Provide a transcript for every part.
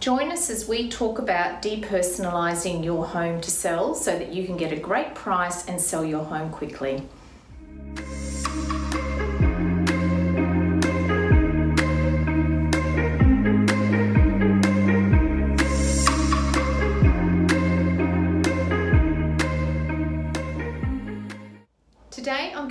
Join us as we talk about depersonalising your home to sell so that you can get a great price and sell your home quickly.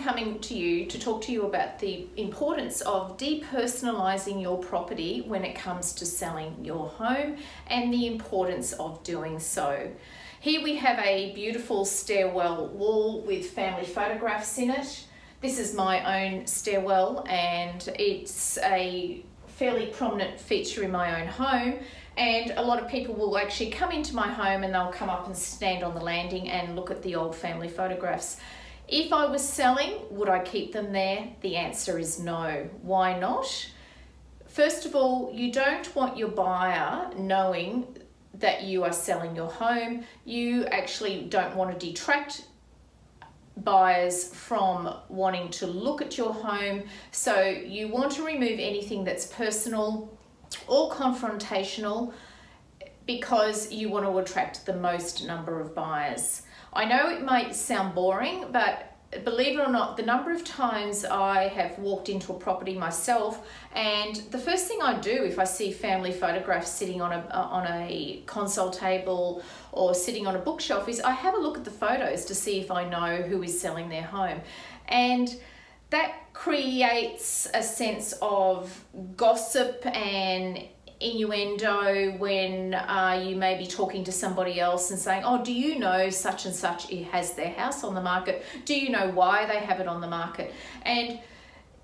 Coming to you to talk to you about the importance of depersonalizing your property when it comes to selling your home and the importance of doing so. Here we have a beautiful stairwell wall with family photographs in it. This is my own stairwell and it's a fairly prominent feature in my own home and a lot of people will actually come into my home and they'll come up and stand on the landing and look at the old family photographs. If I was selling, would I keep them there? The answer is no. Why not? First of all, you don't want your buyer knowing that you are selling your home. You actually don't want to detract buyers from wanting to look at your home. So you want to remove anything that's personal or confrontational because you want to attract the most number of buyers. I know it might sound boring, but believe it or not, the number of times I have walked into a property myself, and the first thing I do if I see family photographs sitting on a uh, on a console table or sitting on a bookshelf is I have a look at the photos to see if I know who is selling their home, and that creates a sense of gossip and innuendo when uh, you may be talking to somebody else and saying, oh, do you know such and such has their house on the market? Do you know why they have it on the market? And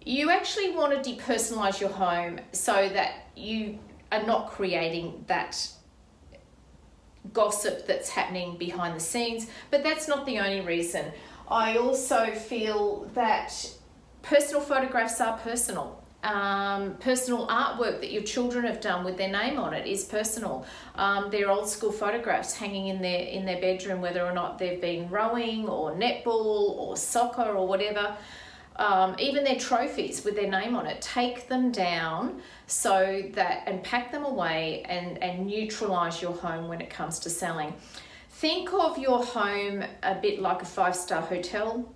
you actually want to depersonalize your home so that you are not creating that gossip that's happening behind the scenes. But that's not the only reason. I also feel that personal photographs are personal um, personal artwork that your children have done with their name on it is personal. Um, their old school photographs hanging in their in their bedroom, whether or not they've been rowing or netball or soccer or whatever. Um, even their trophies with their name on it, take them down so that and pack them away and, and neutralize your home when it comes to selling. Think of your home a bit like a five star hotel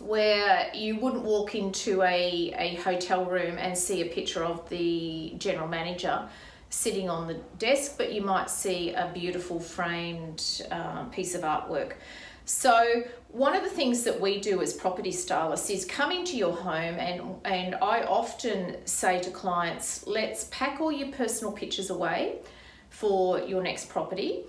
where you wouldn't walk into a, a hotel room and see a picture of the general manager sitting on the desk, but you might see a beautiful framed uh, piece of artwork. So one of the things that we do as property stylists is come into your home and, and I often say to clients, let's pack all your personal pictures away for your next property.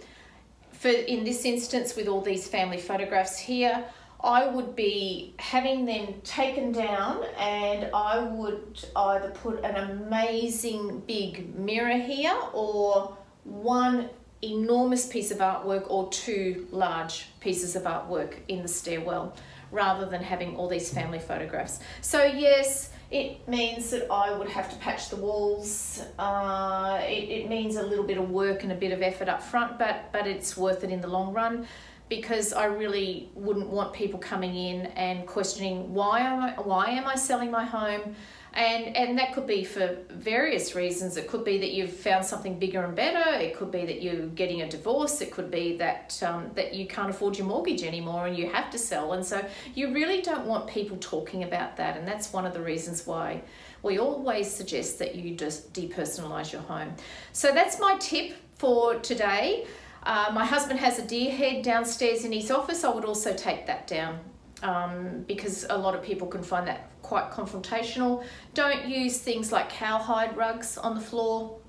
For in this instance, with all these family photographs here, I would be having them taken down and I would either put an amazing big mirror here or one enormous piece of artwork or two large pieces of artwork in the stairwell rather than having all these family photographs. So yes, it means that I would have to patch the walls. Uh, it, it means a little bit of work and a bit of effort up front, but, but it's worth it in the long run because I really wouldn't want people coming in and questioning why am I, why am I selling my home? And and that could be for various reasons. It could be that you've found something bigger and better. It could be that you're getting a divorce. It could be that um, that you can't afford your mortgage anymore and you have to sell. And so you really don't want people talking about that. And that's one of the reasons why we always suggest that you just depersonalize your home. So that's my tip for today uh, my husband has a deer head downstairs in his office. I would also take that down um, because a lot of people can find that quite confrontational. Don't use things like cowhide rugs on the floor.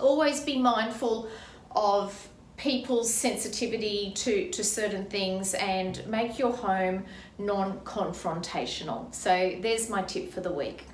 Always be mindful of people's sensitivity to, to certain things and make your home non-confrontational. So there's my tip for the week.